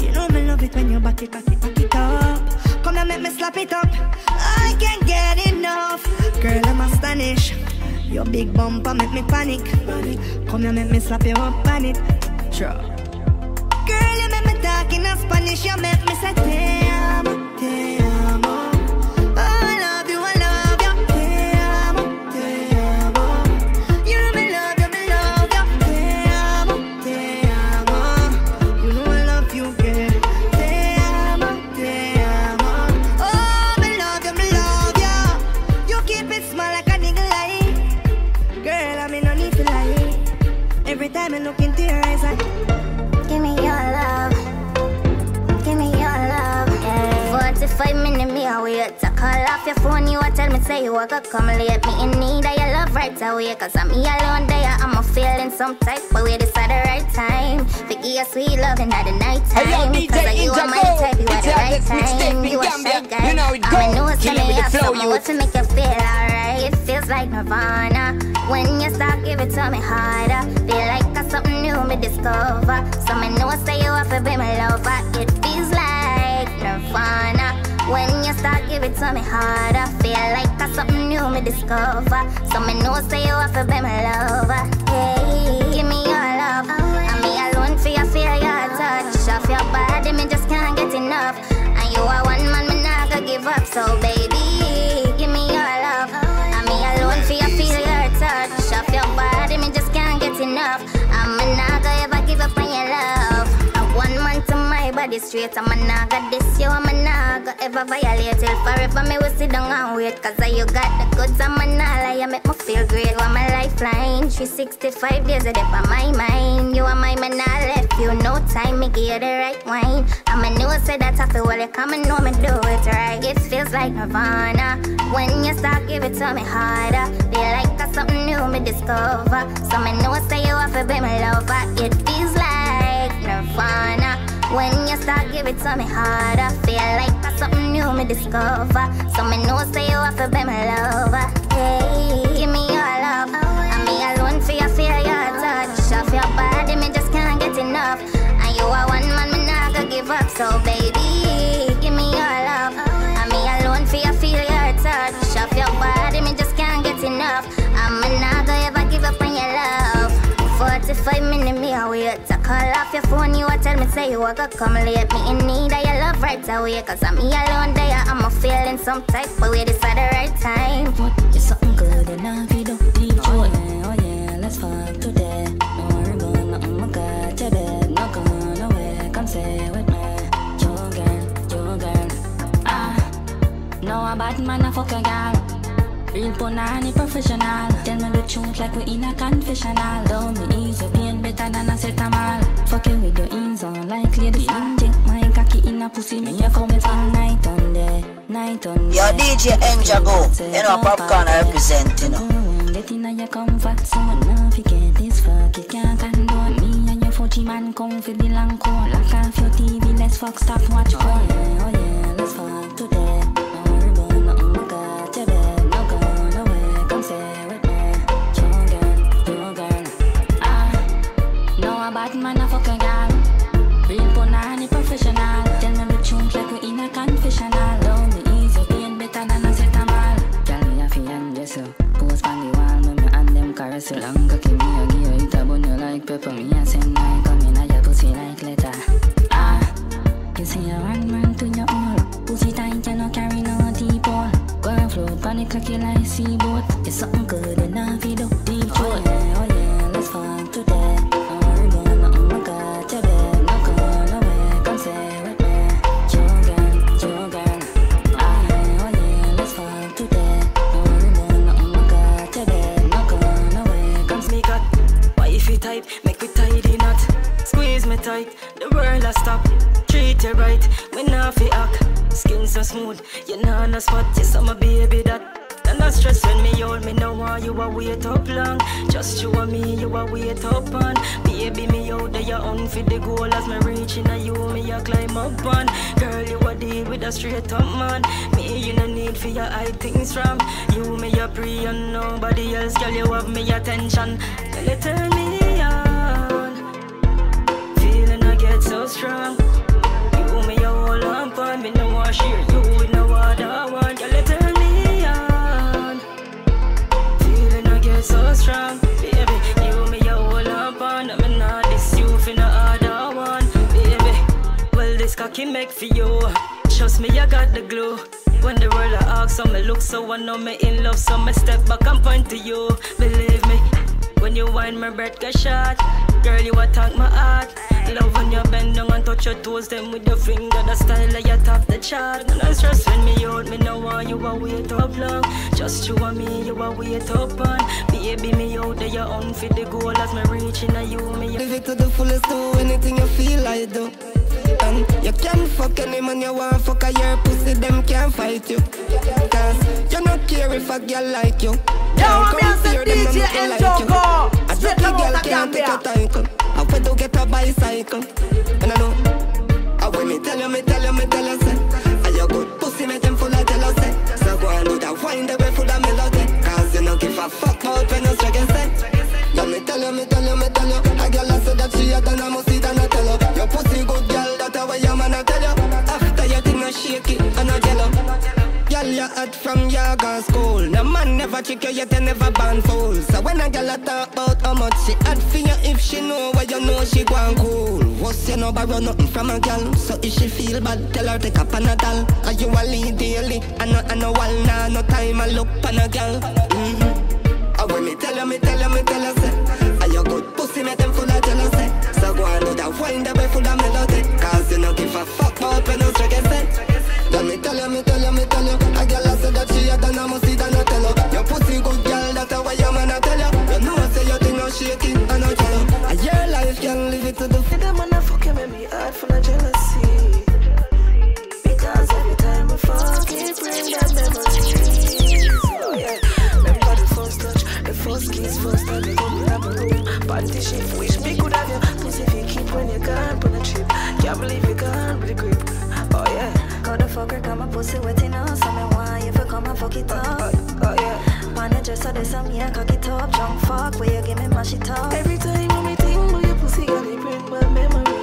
You know me love it when you back it, back it, it up. Come and make me slap it up. I can't get enough. Girl, I'm astonished. Your big bumper make me panic. Come and make me slap you up on it. Sure. Girl, you make me talk in Spanish. You make me say discover. So me know say you have to be my lover. Hey, give me your love. And me alone for you, feel your touch. Off your body, me just can't get enough. And you are one man, me not gonna give up. So baby, give me your love. And me alone for feel your touch. Off your body, me just can't get enough. And me not gonna ever give up on your love. One man to my body straight. I'm a naga this you, I'm ever violate till forever. Me will sit down and wait. Cause I you got the goods, I'm a nala. You make me feel great. You are my lifeline. 365 days a day for my mind. You are my man, I left you no time. Me give you the right wine. I'm a new say that I feel well. You come and know me do it right. It feels like Nirvana. When you start, give it to me harder. Feel like that's something new me discover. So me know say you have to be my lover. It feels like Nirvana. When you start, give it to me harder. Feel like something new me discover. So me know say you have to be my lover. Me Say you a go come late. Me in need of your love right away Cause I'm me alone there. I'm a feeling some type But this at the right time. You're something good enough, you don't need Oh yeah, oh yeah, let's fuck today No worry about nothing, I got your bed. Not gonna away, come stay with me. Your girl, your girl. Ah, no a bad man, I fuck a girl Real punani professional. Tell me the truth like we in a confessional. Don't be easy, pain better than a cetamol Fuck you with your on like ladies Inject my cocky in a pussy Me you come night and day Night and day Yo, DJ Njogu, you know, popcorn I represent, you know. Get in your comfort zone. Now forget this fuck You can't condone Me and your 40 man come for the long call. Lock off your TV Let's fuck stop watch porn. Oh yeah, oh yeah Let's fuck today Don't worry about nothing and Long cocky me a give It a bun you like pepper Me a send my come in your pussy like letter Ah You see a one man to your all Pussy tight you no carry no deep all Girl float the cocky like seaboat It's something make me tidy knot. Squeeze me tight, the world a stop. Treat you right, me nah fi act. Skin so smooth, you nah no spot. You some baby that. And I stress when me hold me know why you a wait up long. Just you and me, you a wait up on. Baby, me out there, you on for the goal as me reaching a you, me a climb up on. Girl, you a deal with a straight up man. Me, you no need for your eye things from. You, me a pre and nobody else, girl, you have me attention. Girl, you turn me get so strong. You, me a hold on, on me no want share you with no other one. Girl, you turn me on. Feeling I get so strong, baby. You me a hold up on, me not this you for no other one, baby. Well, this cocky make for you. Trust me, I got the glue. When the world I ask, so me look so I know me in love, so me step back and point to you. Believe me, when you wind my breath get shot, girl you attack my heart. Love when you bend down and touch your toes, them with your finger, the style of you top the chart. Man, I stress when me out, me know why you a wait up long. Just you and me, you a wait up on. Baby, me out there, you on for the goal as me reaching a you, me. Live it to the fullest, do anything you feel like do. And you can fuck any man you want, fuck a your pussy, them can't fight you. Cause you not care if a girl like you. Yo, I'm here to DJ Njogu. A dirty girl can't take a Gambia. title. I went to get a bicycle. And I know. I when me tell you, me tell you, me tell you, say. Are you good pussy, make them full of jealousy. So go and do that wine, the way full of melody. Cause you don't give a fuck about when you and say. Yeah, me tell you, me tell you, me tell you. A girl I said that she a done, I must see that I tell her. Your pussy good, girl, that a way your man I tell you. After you think I shake it, and I jello. Girl, you hot from yoga school. No man never trick you you never ban. So when a girl a talk about how much she had for you, if she know what you know, she gone cool. What's you know borrow nothing from a girl? So if she feel bad, tell her take a panadol. Are you a lead daily? I know, I know, all nah, no time I look pan a girl. Mm-hmm. And tell you, me tell you, me tell you, say, eh. are you good pussy, make them full of jealousy. So go and do that wine, the way full of melody. Cause you no give a fuck about when you strike a set. Eh. Let me tell you, me tell you, me tell you A girl I said that she a done, I must see that I tell her Your pussy good girl, that's why your man I tell you You know I say you think no shaky, and I tell you A your life can live it to the Nigga, man, I fuck you, make me heart full of jealousy. Because every time we fuck, it bring back memories. Touch, the first kiss, first time you come in the room. Panty shift, wish me could have you. Pussy if you keep when you're gone, on a trip. Can't believe you with the grip. Oh, yeah. Call the fucker, got my pussy wet enough. So me want you to come and fuck it up. Oh, oh, oh yeah. Man, I just saw this on me, I cock it up. Drunk fuck, where you give me my shit up. Every time when me think about your pussy, girl, it bring back memories.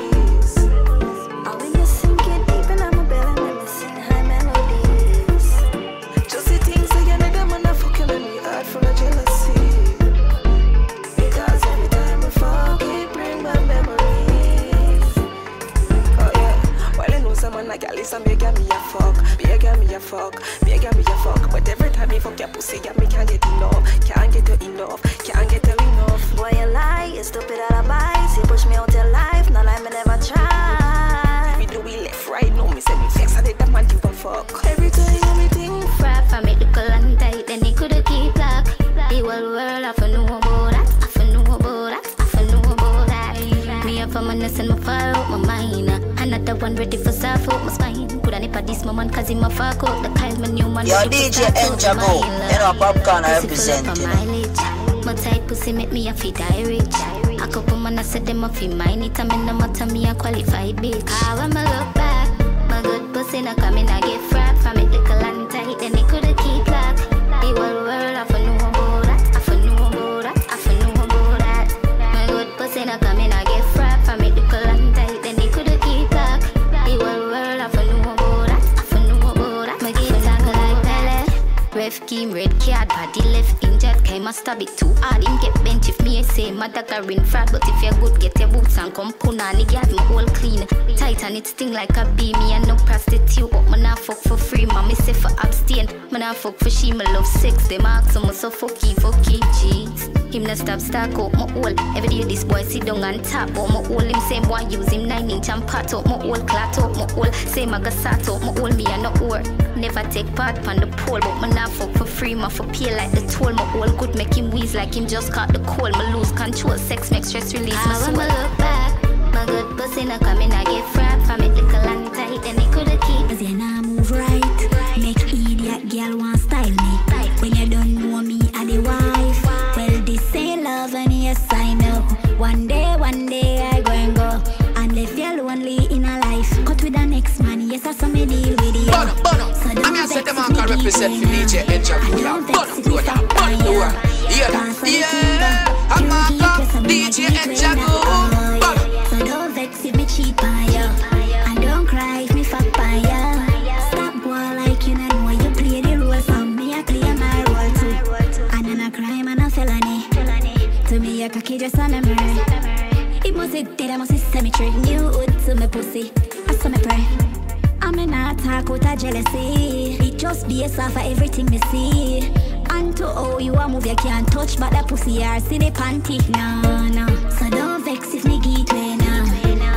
Know someone like Alice, me get me a fuck, me get me a fuck, me get me a fuck. But every time me fuck your pussy, yeah, me can't get enough, can't get you enough, can't get you enough. Boy, you lie, you stupid alibis. You push me out your life, not like me never try. We do we left, right, no, me say me vex, I did that man you gon' fuck. Every time me think, Frap, I make the call and tight, then he coulda keep lock. The whole world, I for know that. Me up on my nest and my fall out my mind. Another one ready for surf out my spine. Coulda nip at this moment, cause he my fuck out the kind my new man. Yo, DJ my you know popcorn I Pussy full up represent, of you know. mileage. My tight pussy make me a feel die rich. A couple man I said them a feel mine it. I mean no matter me a qualified bitch. How am I look back? My good pussy no come in I get frap. From it little and a stab it too hard. Him get bench if say my dagger in fraud. But if you're good, get your boots and come put on. Nigga have me all clean. Tight and it sting like a bee. Me and no prostitute, but man I fuck for free. Me say for abstain. Man I fuck for she, me love sex. Them ask so so fucky, fucky, jeez. Him not stop stack up my hole. Every day this boy sit down and tap up my hole. Him same boy use him nine inch and pat up my hole. Clat up my hole. Same got sat up my hole. Me and no whore. Never take part on the pole, but man I fuck for free. My for pay like the toll. My whole good make him wheeze like him just caught the cold. Me lose control, sex makes stress release. My when soul. me look back, my good pussy no coming, I get frapped from it little and tight, and it coulda keep. Cause you nah move right. Make idiot girl want style me. When you don't know me, I the wife. Well, this ain't love, and yes, I know. One day, one day, I go and go. And if you're lonely in a life, cut with the next man. Yes, I saw me deal with you. Bono, Bono. So don't I'm here to vex them me, can keep represent for going DJ on. Njogu. Yeah, Bono, vex do that. Bono, do that. Yeah, Cause yeah. DJ Oh, yeah. So don't vex if me cheat by you. And don't cry if me fuck by you. Stop boy like you know you play the role for me, I play my role too. And then a crime and a felony. To me, a cocky just a memory. It must be dead, I must be cemetery. New wood to me pussy. I saw me pray. I'm in a talk with a jealousy. It just based off of everything me see. And to how oh, you a move, you can't touch but that pussy or see the panty. No, no. So don't vex if me get way now.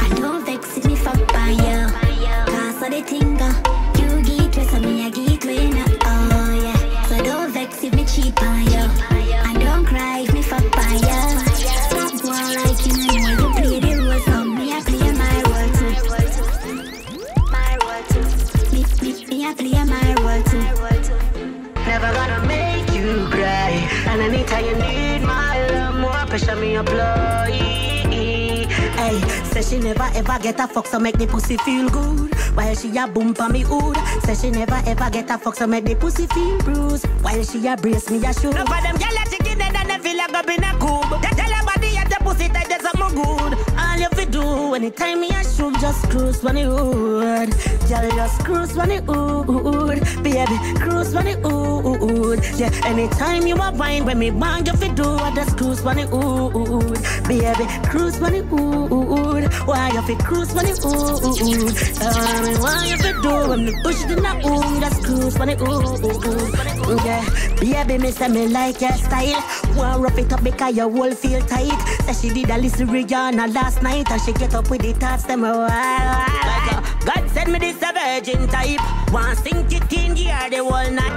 And don't vex if me fuck by you. Cause of the thing, never ever get a fuck so make the pussy feel good. While she a boom for me hood. Say she never ever get a fuck so make the pussy feel bruised. While she a brace me a shoe. No for them gyal a chicken head and they feel like up in a coop. They tell her body at the pussy tight, there's something good. All you fi do anytime me a shoot, just cruise when it hood. Girl, just cruise when it hood. Baby, cruise when it hood. Yeah, anytime you a wine when me bang you fi do, I just cruise when it hood. Baby, cruise when it hood. Why you fi cruise when it hood? Tell me why you fi do when me push it the hood, just cruise when it hood. Yeah, baby, me say me like your style. Wanna rough it up because your whole feel tight. Say she did a listen Rihanna last night and she get up with the thoughts them oh, a while. Like, me this a virgin type. Want sink it in gear the whole night.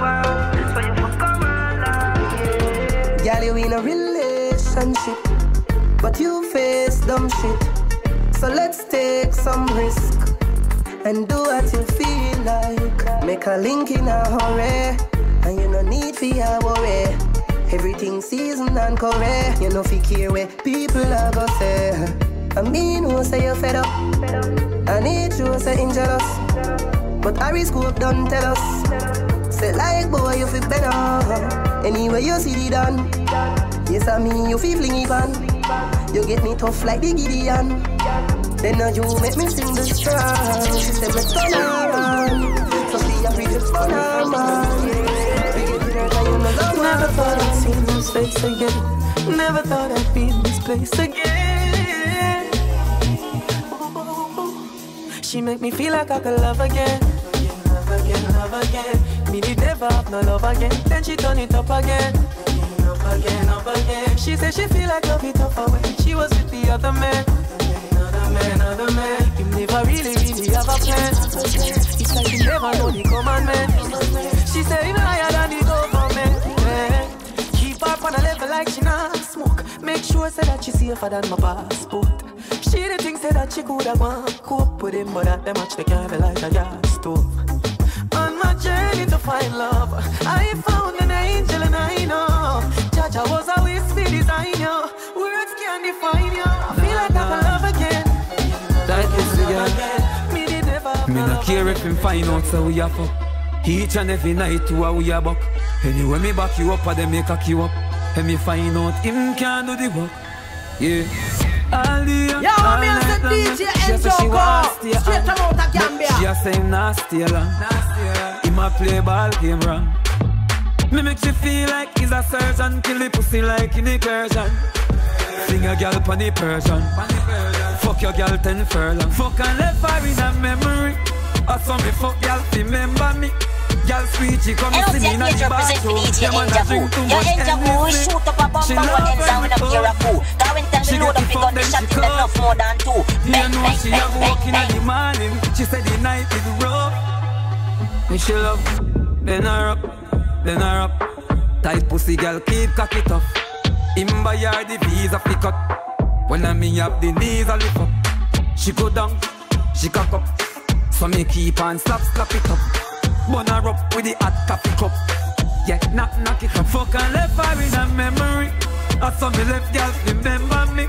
Girl, you in a relationship, but you face dumb shit. So let's take some risk and do what you feel like. Make a link in a hurry, and you no need for your worry. Everything seasoned and correct. You know fi care where people are go say. I mean, who say you fed up? I need you say in jealous, but Harry Scope don't tell us. Say like boy you feel better. Anyway you see the done. Yes I mean you feel fling it on. You get me tough like the Gideon. Then now you make me sing the song. She said me turn around. So she a read the fun man. Never thought I'd see this face again. Never thought I'd be in this place again. She make me feel like I could love again. Love again, love again. Me did never have no love again. Then she turn it up again. Up again, up again. She said she feel like love it tough away. She was with the other man. Another man, another man. Him never really, really have a plan. It's like he never know the commandment. She said him higher than the government. Yeah. Keep her on a level like she not smoke. Make sure say that she safer than my passport. She the thing say that she coulda gone cope with him, but at the match they can't be like a gas stove. On my journey to find love, I found an angel and I know Jaja was always be design you. Words can't define you. I feel like I can love again. That is the girl. Me did never have Me no no love care if him find out so we a fuck. Each and every night to a we a buck. Anyway me back you up or them make a you up. And me find out him can't do the work. Yeah. All the Yo, all me and the DJ she a say she Njogu, want stay straight from out of Gambia. She a say him not stay long. Him a play ball game wrong. Me make you feel like he's a surgeon, kill the pussy like in incursion. Sing a girl pon the Persian. Fuck your girl ten furlong. Fuck and left her in a memory. I saw me fuck girl remember me. Girl sweet, she come And see me in the bathroom. Them man a drink too much shoot up a bumper one ends down with a when gear we of poo. That when time She the load up, he got the shot in enough more than two. Me Bang, know she have walking at the morning. She said the night is rough. Me she love, then her up, then her up, Tight pussy girl keep cocky tough. Him buy her the visa fi cut. When I me up the knees I lift up. She go down, she cock up. So me keep on slap slap it up. Bun her up with the hot coffee cup. Yeah, knock knock it up. Fuck and left her in a memory. I saw me left girl remember me.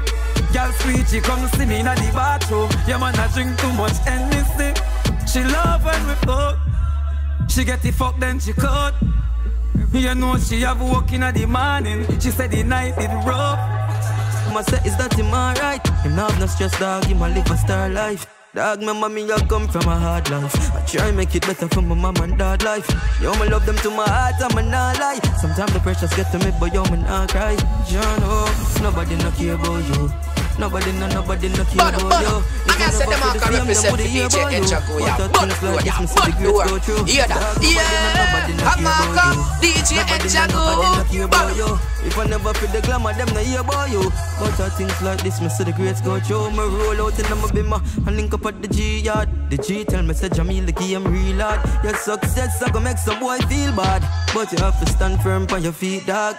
Girl sweet, she come see me in the bathroom. Yeah man, I drink too much and Hennessy. She love when we fuck. She get the fuck then she cut. You know she have work in the morning. She said the night it rough. I'ma say, is that him alright? Him not have no stress, dog. Him a live a star life. Dog, my mommy, I come from a hard life. I try make it better for my mom and dad life. Yo, me love them to my heart, I'm not lie. Sometimes the pressures get to me, but yo, me not cry. You know, nobody no care about you. Nobody no, nobody no care about you. I can say them can represent the DJ Njogu, yeah. Bono, Bono, yeah. Bono, Bono. Hear that? Yeah. Amaka, DJ Njogu. Bono. If I never feel the glamour, them no hear about you. But I things like this, me see the greats go through. Me roll out in my bimmer and link up at the G yard. The G tell me say Jamil the game real hard. Your success I go make some boy feel bad, but you have to stand firm on your feet, dog.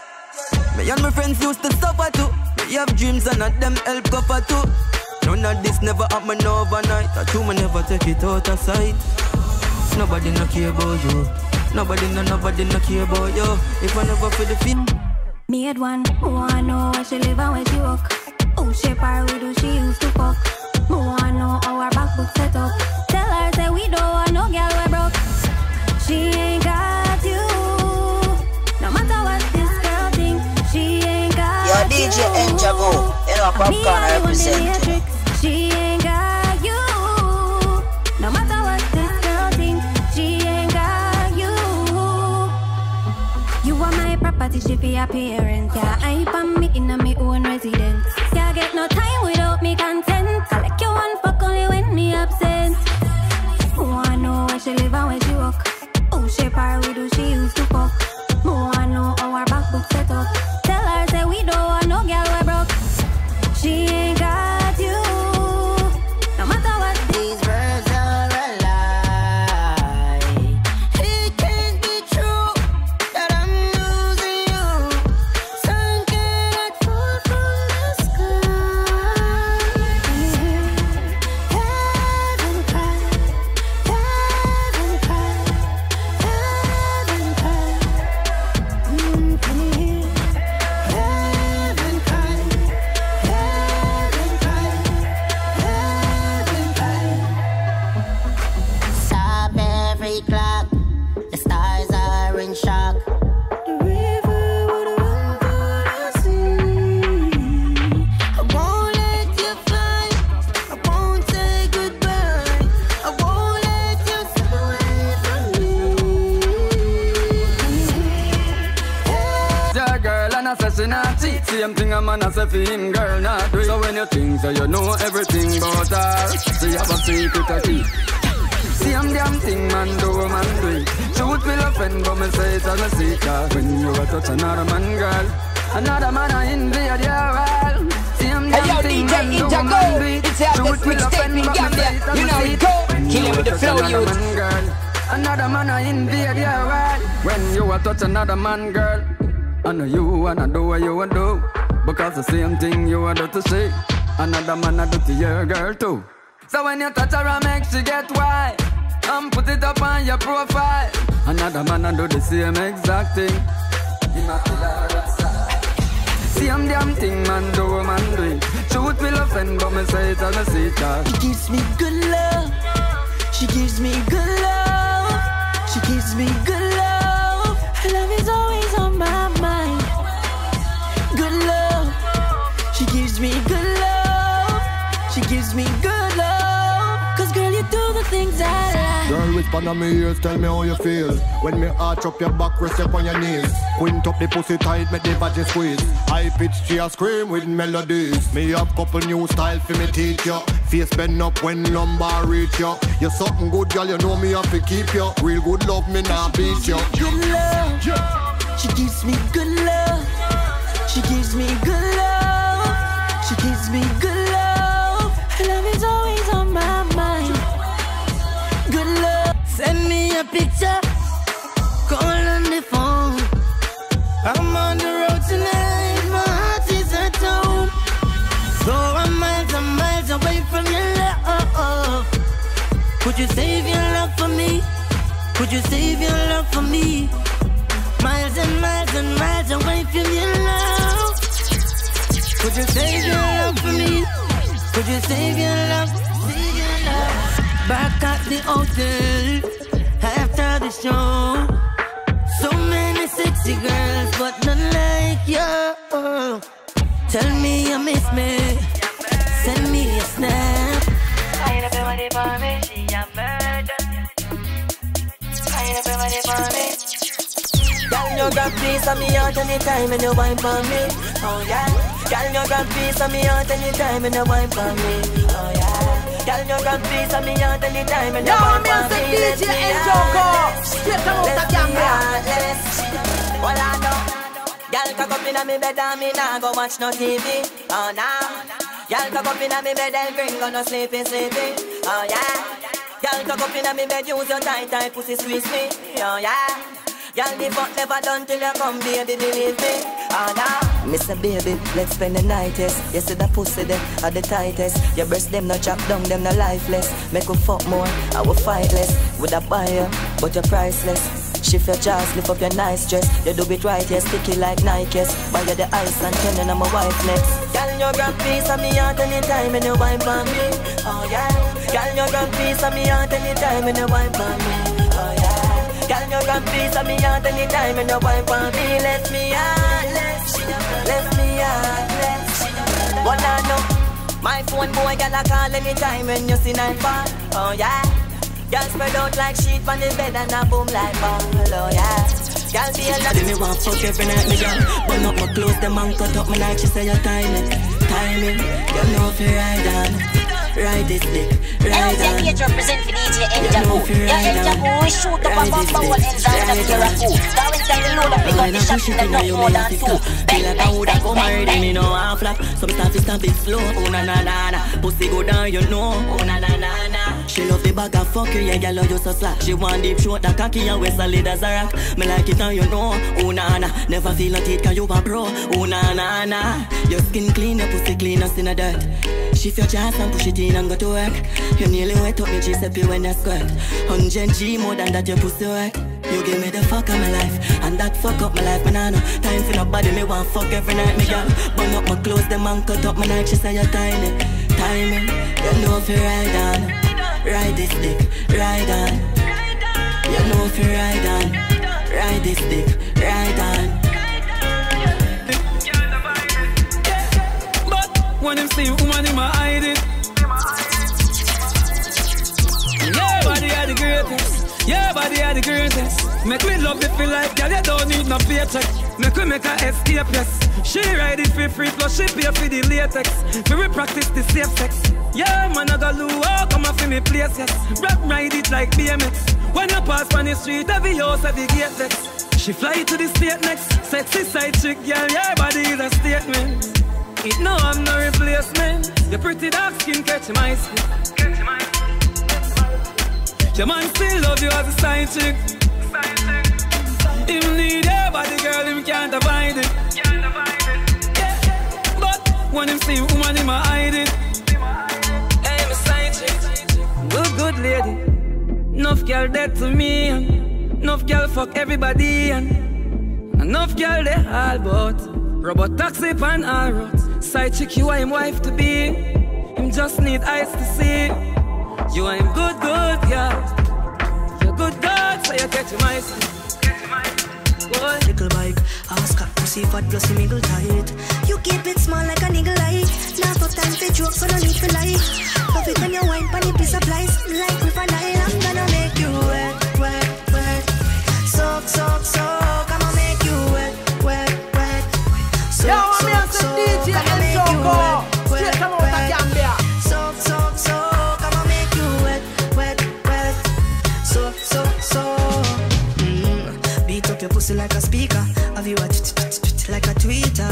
Me and my friends used to suffer too. We have dreams and not them help cover too. None of this never happen overnight. I too me never take it out of sight. Nobody no care about you. Nobody no nobody no care about you. If I never feel the feel. Made one, who wanna know where she live and where she work. Who shape her with who she used to fuck. Who wanna know how her back book set up. Tell her say we don't want no girl we broke. She ain't you. DJ Njogu, you know, popcorn Me only want represent. She ain't got you. No matter what this girl think, she ain't got you. You are my property, she be a parent. Yeah, I am me in a me own residence. Yeah, get no time without me consent. Collect your one fuck only when me absent. Who wanna know where she live and where she work? Who shape her with who she used to fuck? Who wanna know how her back book set up? Say for him, girl, not do. So when you think so you know everything about her, so you have a secret to keep. Same damn thing, man, do man do it. Offend, but me say a secret. When you a touch another man, girl, another man a invade your world. Hey, yo, DJ man, do Inja, man go. do it. It's hottest will mixtape in Gambia. say it as You know it go. Kill him with the flow, youth. Another man a invade your world. When you a touch another man, girl. I know you wanna do what you wanna do Because the same thing you want to say Another man a do to your girl too So when you touch her and make she get wild And put it up on your profile Another man a do the same exact thing. Same damn thing man do man do it Truth will offend but me say it as a secret She gives me good love. She gives me good love. She gives me good love. Love is like. On my ears, tell me how you feel. When me arch up your back, rest up on your knees. Quint up the pussy tight, make the body squeeze. High pitch, she a scream with melodies. Me have couple new style for me teach you. Face bend up when lumbar reach you. You something good, girl, you know me have to keep you. Real good love, me nah beat you. Good love. She gives me good love. She gives me good love. She gives me good A picture. Call on the phone. I'm on the road tonight, my heart is at home. Though I'm miles and miles away from your love. Could you save your love for me? Could you save your love for me? Miles and miles and miles away from your love. Could you save your love for me? Could you save your love? Save your love. Back at the hotel the show. So many sexy girls, but none like you. Tell me you miss me. Send me a snap. Up everybody for she a murder. Girl, you got piece of me out anytime and you wine for me. Oh yeah. Girl, you got piece of me out anytime and you wine for me. Oh yeah. Girl, you got piece of me out anytime and you Yo, wine me for and me. the Let DJ Njogu. Straight out the me Gambia. out, let's- Well, I know. Girl, cock up inna me bed and me nah go watch no TV. Oh nah. Girl, cock up inna me bed and bring on no sleepy, sleepy. Oh yeah. Girl, cock up inna me bed, use your tight, tight pussy, squeeze me. Oh yeah. Girl, the fuck never done till you come, baby, believe me. Oh nah. Mr. Baby, let's spend the night, yes. You see the pussy them are the tightest. Your breast them no chop down, them no lifeless. Make we fuck more, I will fight less. Would I buy you, but you're priceless. Shift your jaws, lift up your nice dress. You do it right, yeah, sticky like Nike. yes. Buy you the ice and ten and I'm wife next. Girl, you grab piece of me out anytime and you wine for me. Oh yeah. Girl, you grab piece of me out anytime and you wine for me. Girl, you grab piece of me out anytime and you wine for me. Let me out, let, me out. What I know, my phone boy, girl, I call anytime when you see nightfall. Oh yeah. Girl spread out like sheet on the bed and a boom like ball, oh yeah. Girl be a lot. Me want fuck every night, me girl. Burn up my clothes, them and cut up my night. She say you're timing, timing. You know if you ride on, ride this dick, ride on. LTH represent for DJ You know Njogu. if you Yeah, Njogu, we shoot up a ride bomb, this but dick, what ends out of your on. coup. That was tell the load up, we got the shot in the no more than two. Feel like I woulda come already, me know I flap. Some stuff is stamp it slow, oh na na na na. Pussy go down, you know, oh na na na. She love the bag of fuck you, yeah, girl, oh, you so slack. She want deep throat, that cocky and waist solid as a rock. Me like it and you know, oh na na. Never feel like it 'cause you a pro, oh na na na. Your skin clean, your pussy clean, us in a dirt. Shift your chest and push it in and go to work. You nearly wet up me Giuseppe when you squirt. 100 G more than that your pussy work. You give me the fuck of my life, and that fuck up my life, man. I know time for nobody. Me want fuck every night, me girl. Burn up my clothes, them and cut up my night. She say you're tiny, timing. You know if you ride on, ride this dick, ride on. You know if you ride on, ride this dick, ride on. But when him see woman, him a hide it. Yeah, body are the greatest. Yeah, body are the greatest. Make me love it feel like girl, you don't need no paycheck. Make we make her escape, yes. She ride it for free, plus she pay for the latex. For we practice the safe sex. Yeah, man, I got loo, oh, come up for me place, yes. Rap ride it like BMX. When you pass on the street, every house, every gate text. She fly to the state next. Sexy side chick, girl, your body is a statement. It no, I'm no replacement. Your pretty dark skin catch my skin. Your man still love you as a side chick. Him need your body, girl, him can't avoid it. Yeah. But when him see woman, him a hide it. Hey, my side chick. Good, good lady. Enough girl dead to me. And enough girl fuck everybody. And enough girl they all but robot taxi pan all road. Side chick, you are him wife to be. Him just need eyes to see. You him good, good, yeah. You're good, God, so you catch my Boy. Little bike, ask her pussy fat plus him eagle tight. You keep it small like a eagle eye. Now for time for jokes, so no need to lie. Love it when you wine pan it piece of lies. Like river Nile, I'm gonna make you wet, wet, wet. Soak, soak, soak, pussy like a speaker. Have you a like a tweeter?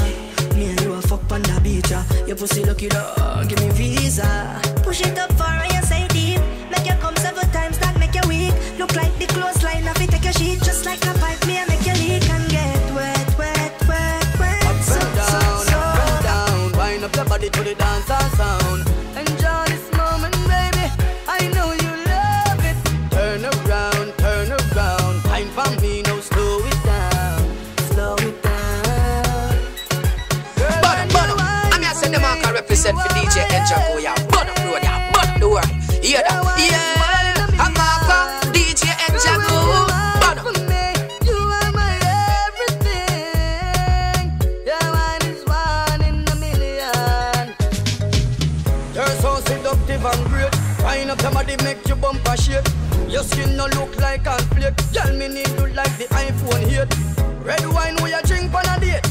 Me and you a fuck on the beach. Yeah. Your pussy lucky dog, give me visa. Push it up far and you say deep. Make you come several times, that make you weak. Look like the clothesline, I take your sheet just like a pipe. Me and make you leak and get wet, wet, wet, wet. Up so, and down, so, so. up and down, wind up your body to the dancer. Represent for DJ Njogu, oh, yeah. But, road, yeah. But, door. Hear that? Yeah. I'm Marco, DJ Njogu. Oh. But, You are my everything. Your wine is one in a million. You're so seductive and great. Wine up your body make a shake. Your skin no look like a flake. Tell me need you like the iPhone 8. Red wine where you drink on a date.